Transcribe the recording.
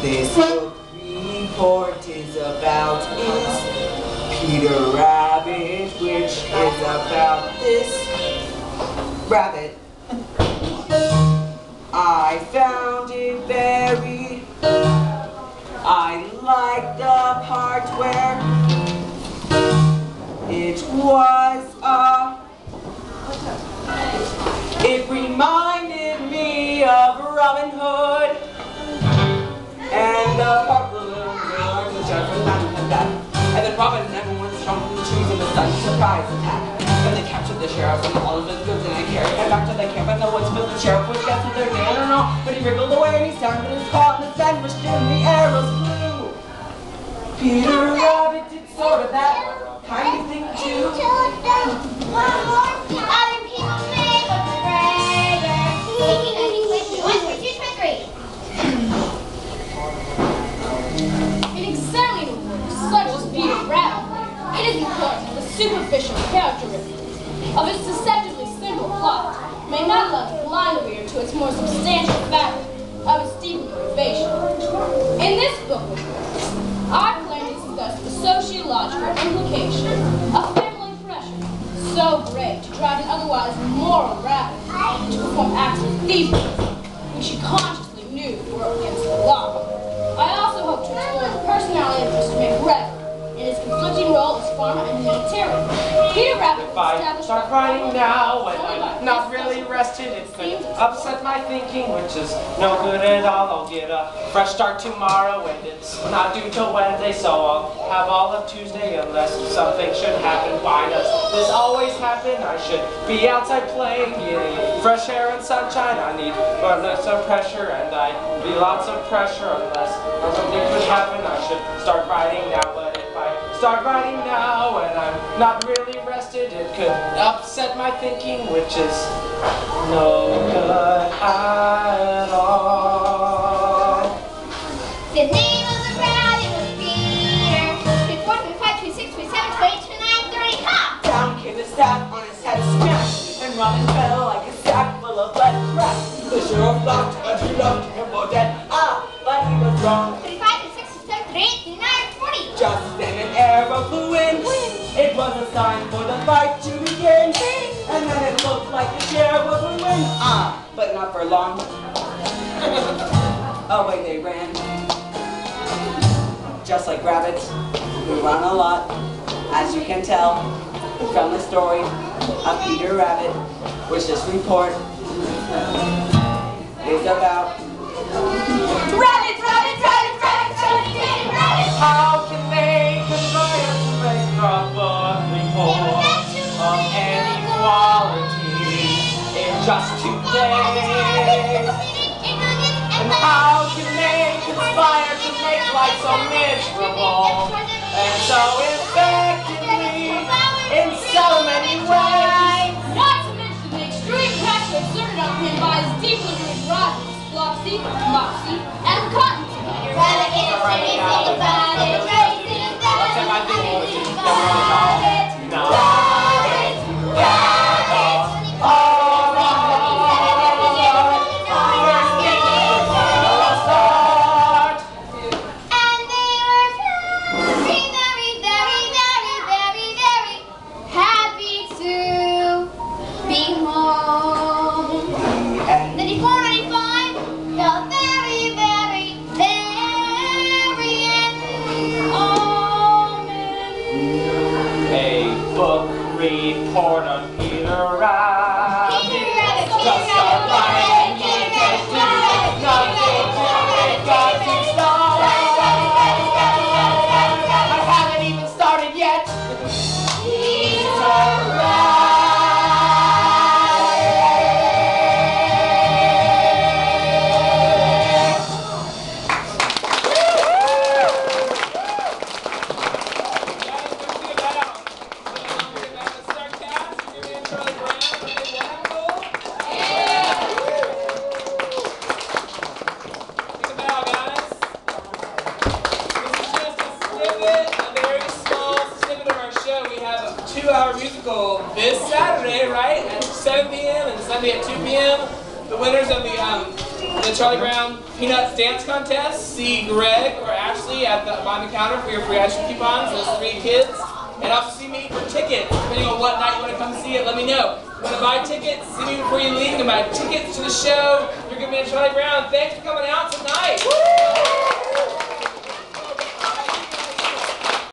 This report is about is Peter Rabbit, which is about this rabbit. I found it very. I like the part where it was a. It reminded me of Robin Hood and then Robin and everyone was from the trees in the sudden surprise attack. Then they captured the sheriff and all of his goods and they carried him back to the camp in the woods. But the sheriff was guessing their name, I don't. But he wriggled away and he sounded his call and the sandwich in the was blue. Peter Rabbit did sort of that kind of thing too. The superficial characteristics of its deceptively simple plot may not the reader to its more substantial fabric of its deeper motivation. In this book I plan to discuss the sociological implication of family pressure, so great to drive an otherwise moral rabbit to perform acts of thievery, which he consciously knew were against farmer and humanitarian. Peter Rabbit established start writing now when I'm not really rested, it could upset my thinking, which is no good at all. I'll get a fresh start tomorrow, and it's not due till Wednesday, so I'll have all of Tuesday unless something should happen. Why does this always happen? I should be outside playing, getting fresh air and sunshine. I need less of pressure, and I need lots of pressure unless something could happen. I should start writing now, start writing now and I'm not really rested, it could upset my thinking, which is no good at all. The name of the rabbit was Peter. Three, four, three, five, three, six, three, seven, three, eight, two, nine, thirty, ha! Down came the staff on his head smash, and Robin fell like a sack full of lead crap. The sheriff laughed and he loved him for dead. Ah, but he was wrong. Was a sign for the fight to begin. And then it looked like the sheriff was to win. Ah, but not for long. Away they ran. Just like rabbits, we run a lot, as you can tell from the story of Peter Rabbit, which this report is about. Just two days? And how can they conspire to make life so miserable and so effectively in so many ways? Not to mention the extreme pressure exerted on him by his deeply rooted rivals, Flopsy, Mopsy, and Cottontail. Rabbit in Two-hour this Saturday, right? At 7 p.m. and Sunday at 2 p.m. The winners of the um, the Charlie Brown Peanuts Dance Contest. See Greg or Ashley at the behind the counter for your free cream coupons. Those three kids. And also see me for tickets. Depending on what night you want to come see it, let me know. You want to buy tickets? See me before you leave. You can buy tickets to the show. You're gonna be at Charlie Brown. Thanks for coming out tonight.